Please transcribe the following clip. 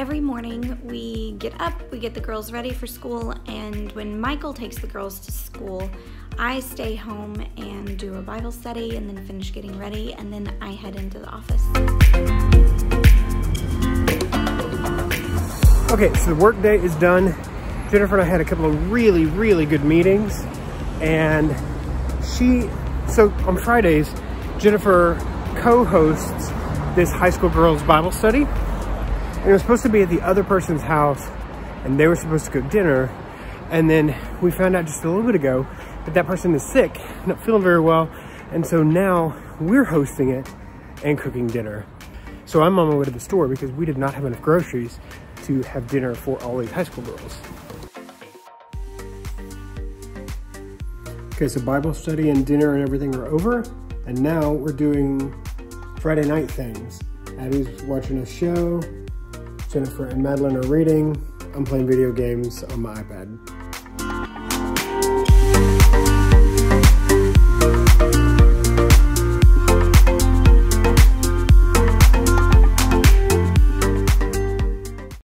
every morning we get up, we get the girls ready for school, and when Michael takes the girls to school, I stay home and do a Bible study and then finish getting ready, and then I head into the office. Okay, so the work day is done. Jennifer and I had a couple of really, really good meetings, and she, so on Fridays, Jennifer co-hosts this high school girls Bible study. And it was supposed to be at the other person's house and they were supposed to cook dinner. And then we found out just a little bit ago that that person is sick, not feeling very well. And so now we're hosting it and cooking dinner. So I'm on my way to the store because we did not have enough groceries to have dinner for all these high school girls. Okay, so Bible study and dinner and everything are over. And now we're doing Friday night things. Addie's watching a show, Jennifer and Madeline are reading. I'm playing video games on my iPad.